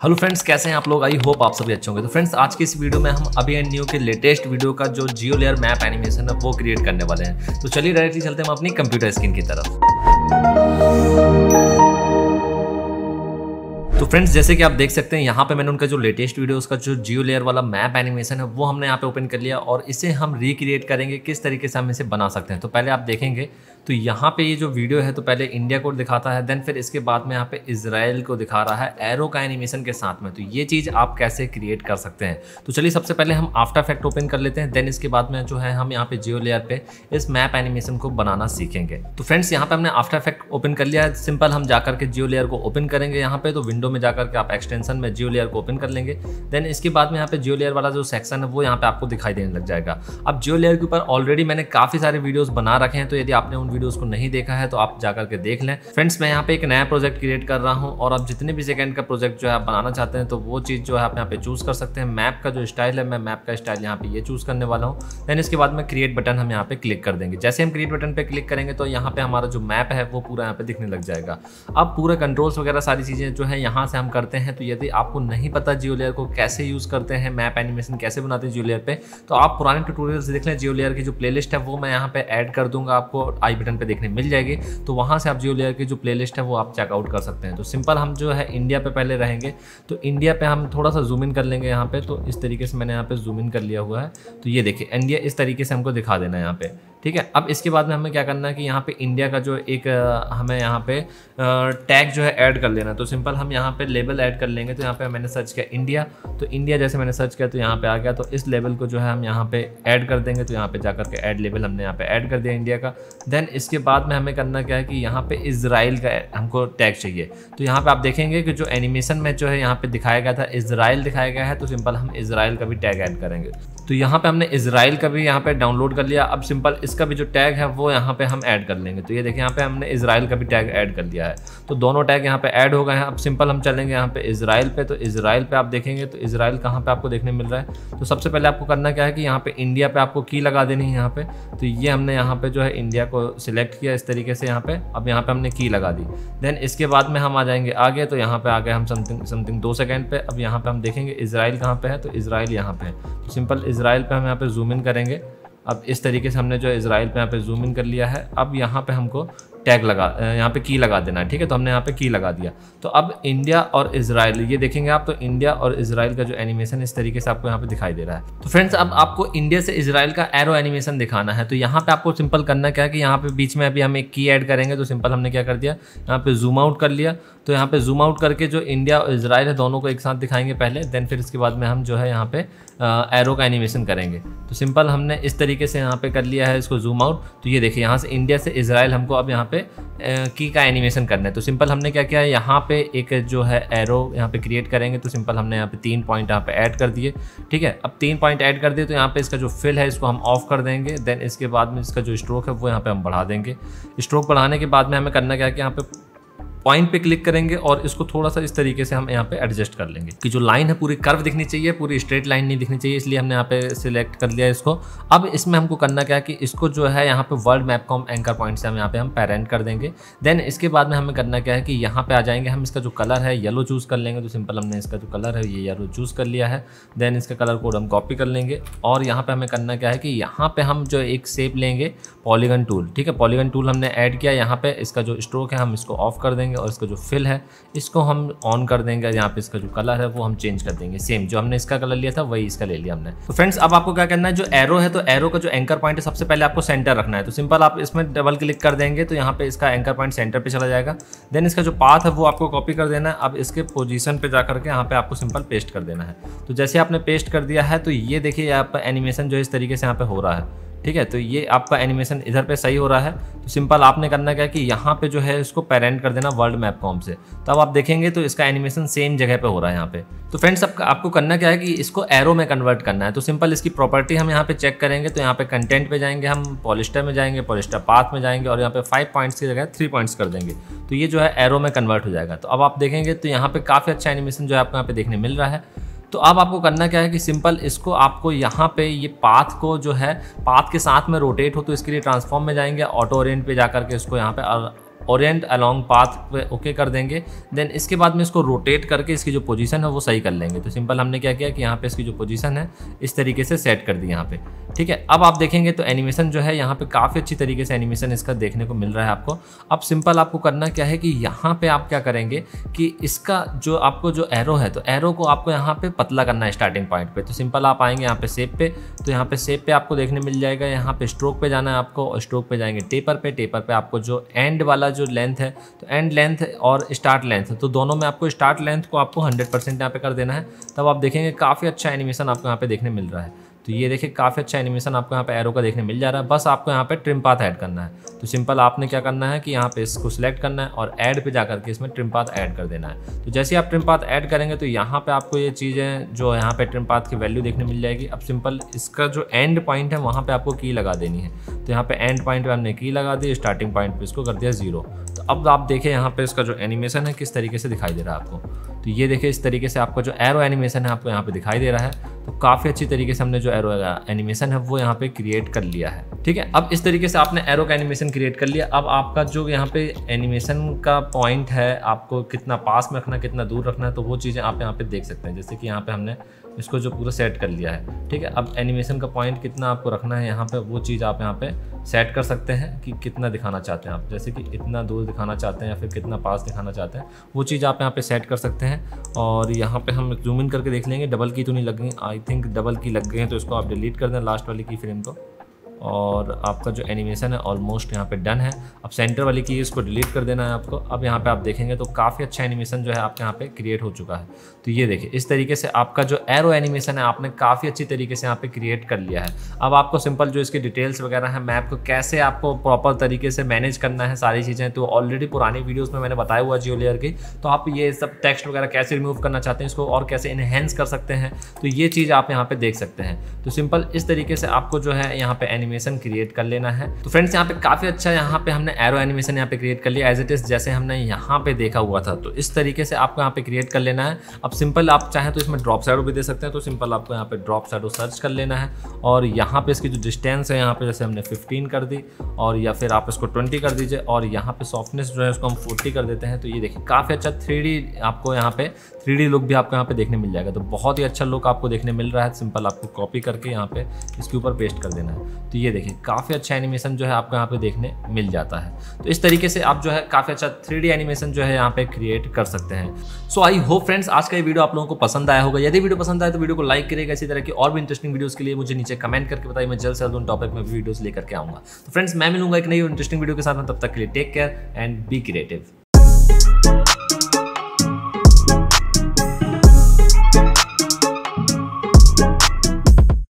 Hello friends, कैसे हैं आप लोग? आई होप आप सभी अच्छे होंगे। तो फ्रेंड्स, आज की इस वीडियो में हम अभी एंड न्यू के लेटेस्ट वीडियो का जो जियो लेयर मैप एनिमेशन है, वो क्रिएट करने वाले हैं। तो चलिए डायरेक्टली चलते हैं हम अपनी कंप्यूटर स्क्रीन की तरफ़। तो फ्रेंड्स, जैसे कि आप देख सकते हैं, यहाँ पे मैंने उनका जो लेटेस्ट वीडियो उसका जो जियो लेयर वाला मैप एनिमेशन है, वो हमने यहाँ पे ओपन कर लिया और इसे हम रिक्रिएट करेंगे, किस तरीके से हम इसे बना सकते हैं। तो पहले आप देखेंगे तो यहाँ पे ये जो वीडियो है तो पहले इंडिया को दिखाता है देन फिर इसके बाद में यहाँ पे इसराइल को दिखा रहा है, एरो का एनिमेशन के साथ में। तो ये चीज़ आप कैसे क्रिएट कर सकते हैं? तो चलिए सबसे पहले हम आफ्टर इफ़ेक्ट ओपन कर लेते हैं देन इसके बाद में जो है, हम यहाँ पे जियो लेयर पे इस मैप एनिमेशन को बनाना सीखेंगे। तो फ्रेंड्स यहाँ पे हमने आफ्टर इफ़ेक्ट ओपन कर लिया है। सिंपल हम जाकर के जियो लेयर को ओपन करेंगे यहाँ पे तो विंडो में जाकर के आप एक्सटेंशन में जियो लेयर को ओपन कर लेंगे। देन इसके बाद में यहाँ पे जियो लेयर वाला जो सेक्शन है, वो यहाँ पे आपको दिखाई देने लग जाएगा। अब जियो लेयर के ऊपर ऑलरेडी मैंने काफ़ी सारे वीडियोस बना रखे हैं तो यदि आपने उन वीडियोस को नहीं देखा है तो आप जाकर के देख लें। फ्रेंड्स, मैं यहाँ पे एक नया प्रोजेक्ट क्रिएट कर रहा हूँ, और आप जितने भी सेकंड का प्रोजेक्ट जो है आप बनाना चाहते हैं तो वो चीज़ जो है आप यहाँ पे चूज़ कर सकते हैं। मैप का जो स्टाइल है, मैं मैप का स्टाइल यहाँ पे ये चूज़ करने वाला हूँ। देन इसके बाद में क्रिएट बटन हम यहाँ पे क्लिक कर देंगे। जैसे हम क्रिएट बटन पे क्लिक करेंगे तो यहाँ पे हमारा जो मैप है, वो पूरा यहाँ पे दिखने लग जाएगा। अब पूरे कंट्रोल्स वगैरह सारी चीज़ें जो है यहाँ से हम करते हैं तो यदि आपको नहीं पता जियो लेयर को कैसे यूज़ करते हैं मैप एनिमेशन कैसे बनाते हैं जियो लेयर पे तो आप पुराने ट्यूटोरियल देख लें। जियो लेयर की जो प्लेलिस्ट है, वो मैं यहाँ पे ऐड कर दूँगा आपको आई बटन पे देखने मिल जाएगी। तो वहाँ से आप जियो लेयर की जो प्लेलिस्ट है, वो आप चेकआउट कर सकते हैं। तो सिंपल हम जो है इंडिया पे पहले रहेंगे। तो इंडिया पे हम थोड़ा सा जूम इन कर लेंगे यहाँ पे। तो इस तरीके से मैंने यहाँ पे जूम इन कर लिया हुआ है। तो ये देखिए इंडिया इस तरीके से हमको दिखा देना है यहाँ पे। ठीक है अब इसके बाद में हमें क्या करना है कि यहाँ पे इंडिया का जो एक हमें यहाँ पे टैग जो है ऐड कर लेना तो सिंपल हम यहाँ पे लेबल ऐड कर लेंगे तो यहाँ पे मैंने सर्च किया इंडिया तो इंडिया जैसे मैंने सर्च किया तो यहाँ पे आ गया तो इस लेवल को जो है हम यहाँ पे ऐड कर देंगे तो यहाँ पे जाकर के ऐड लेवल हमने यहाँ पे ऐड कर दिया इंडिया का देन इसके बाद में हमें करना क्या है कि यहाँ पे इसराइल का हमको टैग चाहिए तो यहाँ पे आप देखेंगे कि जो एनिमेशन में जो है यहाँ पे दिखाया गया था इसराइल दिखाया गया है तो सिंपल हम इसराइल का भी टैग ऐड करेंगे तो यहाँ पे हमने इसराइल का भी यहाँ पे डाउनलोड कर लिया अब सिंपल इसका भी जो टैग है वो यहाँ पे हम ऐड कर लेंगे तो ये देखिए यहाँ पे हमने इसराइल का भी टैग ऐड कर दिया है तो दोनों टैग यहाँ पे ऐड हो गए हैं अब सिंपल हम चलेंगे यहाँ पे इसराइल पे तो इसराइल पे आप देखेंगे तो इसराइल कहाँ पे आपको देखने मिल रहा है तो सबसे पहले आपको करना क्या है कि यहाँ पे इंडिया पे आपको की लगा देनी है यहाँ पे तो ये हमने यहाँ पे जो है इंडिया को सिलेक्ट किया इस तरीके से यहाँ पे अब यहाँ पे हमने की लगा दी देन इसके बाद में हम आ जाएँगे आगे तो यहाँ पे आ गए हम समथिंग समथिंग दो सेकेंड पे अब यहाँ पे हम देखेंगे इसराइल कहाँ पे है तो इसराइल यहाँ पे है तो सिंपल इसराइल पे हम यहाँ पे जूम इन करेंगे अब इस तरीके से हमने जो इसराइल पे यहाँ पे जूम इन कर लिया है। अब यहाँ पे हमको टैग लगा यहाँ पे की लगा देना है, ठीक है? तो हमने यहाँ पे की लगा दिया। तो अब इंडिया और इसराइल ये देखेंगे आप तो इंडिया और इसराइल का जो एनिमेशन इस तरीके से आपको यहाँ पे दिखाई दे रहा है। तो फ्रेंड्स, अब आपको इंडिया से इसराइल का एरो एनिमेशन दिखाना है। तो यहाँ पे आपको सिंपल करना क्या है कि यहाँ पे बीच में अभी हम एक की ऐड करेंगे तो सिंपल हमने क्या कर दिया, यहाँ पे जूम आउट कर लिया। तो यहाँ पे जूम आउट करके जो इंडिया और इसराइल है, दोनों को एक साथ दिखाएँगे पहले, देन फिर इसके बाद में हम जो है यहाँ पे एरो का एनिमेशन करेंगे। तो सिंपल हमने इस तरीके से यहाँ पे कर लिया है इसको जूम आउट। तो ये देखिए, यहाँ से इंडिया से इसराइल हमको अब यहाँ पे की का एनिमेशन करना है। तो सिंपल हमने क्या किया है यहाँ पे एक जो है एरो यहाँ पे क्रिएट करेंगे तो सिंपल हमने यहाँ पे तीन पॉइंट यहाँ पे ऐड कर दिए। ठीक है? अब तीन पॉइंट ऐड कर दिए तो यहाँ पे इसका जो फिल है, इसको हम ऑफ़ कर देंगे। देन इसके बाद में इसका जो स्ट्रोक है, वो यहाँ पे हम बढ़ा देंगे। स्ट्रोक बढ़ाने के बाद में हमें करना क्या है कि यहाँ पे पॉइंट पे क्लिक करेंगे और इसको थोड़ा सा इस तरीके से हम यहाँ पे एडजस्ट कर लेंगे कि जो लाइन है पूरी कर्व दिखनी चाहिए, पूरी स्ट्रेट लाइन नहीं दिखनी चाहिए, इसलिए हमने यहाँ पे सिलेक्ट कर लिया इसको। अब इसमें हमको करना क्या है कि इसको जो है यहाँ पे world map comp anchor point से हम यहाँ पे हम पेरेंट कर देंगे। देन इसके बाद में हमें करना क्या है कि यहाँ पे आ जाएँगे हम, इसका जो कलर है येलो चूज़ कर लेंगे तो सिंपल हमने इसका जो कलर है ये येलो चूज़ कर लिया है। देन इसका कलर कोड हम कॉपी कर लेंगे और यहाँ पे हमें करना क्या है कि यहाँ पे हम जो एक सेप लेंगे पॉलीगन टूल ठीक है? पॉलीगन टूल हमने ऐड किया, यहाँ पे इसका जो स्ट्रोक है हम इसको ऑफ़ कर देंगे और इसका जो फिल है, इसको हम ऑन कर देंगे यहाँ पे इसका जो कलर है वो हम चेंज कर देंगे। सेम जो हमने इसका कलर लिया था, वही इसका ले लिया हमने। तो फ्रेंड्स अब आपको क्या करना है? जो एरो है तो एरो का जो एंकर पॉइंट है, सबसे पहले आपको सेंटर रखना है। तो सिंपल आप इसमें डबल क्लिक कर देंगे तो यहाँ पे इसका एंकर पॉइंट सेंटर पे चला जाएगा। देन इसका जो पाथ है, वो आपको कॉपी कर देना है। अब इसके पोजीशन पे जाकर के यहाँ पे आपको सिंपल पेस्ट कर देना है। तो जैसे आपने पेस्ट कर दिया है तो ये देखिए पर एनिमेशन जो इस तरीके से यहाँ पे हो रहा है। ठीक है तो ये आपका एनिमेशन इधर पे सही हो रहा है। तो सिंपल आपने करना क्या कि यहाँ पे जो है इसको पेरेंट कर देना वर्ल्ड मैप कॉम से। तो अब आप देखेंगे तो इसका एनिमेशन सेम जगह पे हो रहा है यहाँ पे। तो फ्रेंड्स अब आपको करना क्या है कि इसको एरो में कन्वर्ट करना है। तो सिंपल इसकी प्रॉपर्टी हम यहाँ पे चेक करेंगे तो यहाँ पे कंटेंट पे जाएँगे हम पॉलिस्टर में जाएँगे पॉलिस्टर पाथ में जाएँगे और यहाँ पे फाइव पॉइंट्स की जगह थ्री पॉइंट्स कर देंगे। तो ये जो है एरो में कन्वर्ट हो जाएगा। तो अब आप देखेंगे तो यहाँ पे काफ़ी अच्छा एनिमेशन जो है आपको यहाँ पे देखने मिल रहा है। तो अब आपको करना क्या है कि सिंपल इसको आपको यहाँ पे ये पाथ को जो है, पाथ के साथ में रोटेट हो तो इसके लिए ट्रांसफॉर्म में जाएँगे ऑटो ओरिएंट पे जा करके इसको यहाँ पे ओरिएंट अलॉन्ग पाथ पे ओके कर देंगे। देन इसके बाद में इसको रोटेट करके इसकी जो पोजीशन है वो सही कर लेंगे। तो सिंपल हमने क्या किया कि यहाँ पे इसकी जो पोजीशन है, इस तरीके से सेट कर दी यहाँ पे। ठीक है? अब आप देखेंगे तो एनिमेशन जो है यहाँ पे काफ़ी अच्छी तरीके से एनिमेशन इसका देखने को मिल रहा है आपको। अब सिंपल आपको करना क्या है कि यहाँ पे आप क्या करेंगे कि इसका जो आपको जो एरो है तो एरो को आपको यहाँ पे पतला करना है स्टार्टिंग पॉइंट पे। तो सिंपल आप आएँगे यहाँ पे सेप पे तो यहाँ पे सेप पे आपको देखने मिल जाएगा। यहाँ पे स्ट्रोक पे जाना है आपको और स्ट्रोक पे जाएँगे। टेपर पे टेपर पे आपको जो एंड वाला जो लेंथ है तो एंड लेंथ और स्टार्ट लेंथ तो दोनों में आपको स्टार्ट लेंथ को आपको हंड्रेड परसेंट यहाँ पे कर देना है। तब आप देखेंगे काफ़ी अच्छा एनिमेशन आपको यहाँ पे देखने मिल रहा है। तो ये देखिए, काफ़ी अच्छा एनिमेशन आपको यहाँ पे एरो का देखने मिल जा रहा है। बस आपको यहाँ पे ट्रिम पाथ ऐड करना है। तो सिंपल आपने क्या करना है कि यहाँ पे इसको सिलेक्ट करना है और ऐड पे जाकर के इसमें ट्रिम पाथ ऐड कर देना है। तो जैसे ही आप ट्रिम पाथ ऐड करेंगे तो यहाँ पे आपको ये चीज़ें जो यहाँ पे ट्रिम पाथ की वैल्यू देखने मिल जाएगी। अब सिंपल इसका जो एंड पॉइंट है, वहाँ पर आपको की लगा देनी है। तो यहाँ पे एंड पॉइंट पर हमने की लगा दी स्टार्टिंग पॉइंट पर इसको कर दिया ज़ीरो तो अब आप देखें यहाँ पे इसका जो एनिमेशन है, किस तरीके से दिखाई दे रहा है आपको। तो ये देखिए, इस तरीके से आपका जो एरो एनिमेशन है, आपको यहाँ पे दिखाई दे रहा है। तो काफ़ी अच्छी तरीके से हमने जो एरो एनिमेशन है, वो यहाँ पे क्रिएट कर लिया है। ठीक है, अब इस तरीके से आपने एरो का एनिमेशन क्रिएट कर लिया। अब आपका जो यहाँ पे एनिमेशन का पॉइंट है, आपको कितना पास में रखना, कितना दूर रखना है तो वो चीज़ें आप यहाँ पे देख सकते हैं। जैसे कि यहाँ पे हमने इसको जो पूरा सेट कर लिया है। ठीक है? अब एनिमेशन का पॉइंट कितना आपको रखना है यहाँ पे, वो चीज़ आप यहाँ पे सेट कर सकते हैं कि कितना दिखाना चाहते हैं आप। जैसे कि इतना दूर दिखाना चाहते हैं या फिर कितना पास दिखाना चाहते हैं, वो चीज़ आप यहाँ पे सेट कर सकते हैं। और यहाँ पे हम जूम इन करके देख लेंगे डबल की तो नहीं लग गई आई थिंक डबल की लग गई है तो इसको आप डिलीट कर दें लास्ट वाली की फ्रेम को। और आपका जो एनिमेशन है ऑलमोस्ट यहाँ पे डन है। अब सेंटर वाली की इसको डिलीट कर देना है आपको। अब यहाँ पे आप देखेंगे तो काफ़ी अच्छा एनिमेशन जो है आपके यहाँ पे क्रिएट हो चुका है। तो ये देखिए, इस तरीके से आपका जो एरो एनिमेशन है आपने काफ़ी अच्छी तरीके से यहाँ पे क्रिएट कर लिया है। अब आपको सिंपल जो इसकी डिटेल्स वगैरह है मैप को कैसे आपको प्रॉपर तरीके से मैनेज करना है सारी चीज़ें तो ऑलरेडी पुरानी वीडियोज़ में मैंने बताया हुआ जियो लेयर की। तो आप ये सब टेक्स्ट वगैरह कैसे रिमूव करना चाहते हैं, इसको और कैसे इनहेंस कर सकते हैं तो ये चीज़ आप यहाँ पे देख सकते हैं। तो सिंपल इस तरीके से आपको जो है यहाँ पर पे एनिमेशन क्रिएट कर लेना है तो फ्रेंड्स यहाँ पे काफ़ी अच्छा यहाँ पे हमने एरो एनिमेशन यहाँ पे क्रिएट कर लिया एज इट इज़ जैसे हमने यहाँ पे देखा हुआ था तो इस तरीके से आपको यहाँ पे क्रिएट कर लेना है अब सिंपल आप चाहें तो इसमें ड्रॉप साइडो भी दे सकते हैं तो सिंपल आपको यहाँ पे ड्रॉप साइडो सर्च कर लेना है और यहाँ पे इसकी जो डिस्टेंस है यहाँ पे जैसे हमने फिफ्टीन कर दी और या फिर आप इसको ट्वेंटी कर दीजिए और यहाँ पे सॉफ्टनेस जो है उसको हम फोर्टी कर देते हैं तो ये देखिए काफ़ी अच्छा थ्री आपको यहाँ पे थ्री लुक भी आपको यहाँ पे देखने मिल जाएगा तो बहुत ही अच्छा लुक आपको देखने मिल रहा है सिंपल आपको कॉपी करके यहाँ पे इसके ऊपर पेस्ट कर देना है तो ये देखिए काफ़ी अच्छा एनिमेशन जो है आपको यहाँ पे देखने मिल जाता है। तो इस तरीके से आप जो है काफ़ी अच्छा थ्री एनिमेशन जो है यहाँ पे क्रिएट कर सकते हैं। सो आई होप फ्रेंड्स आज का ये वीडियो आप लोगों को पसंद आया होगा। यदि वीडियो पसंद आए तो वीडियो को लाइक करेगा इसी तरह की और भी इंटरेस्टिंग वीडियोस के लिए मुझे नीचे कमेंट करके बताइए, मैं जल्द से जल्द उन टॉपिक में वीडियोस लेकर के आऊँगा। तो फ्रेंड्स मैं मिलूँगा एक नई इंटरेस्टिंग वीडियो के साथ में। तब तक के लिए take care and be creative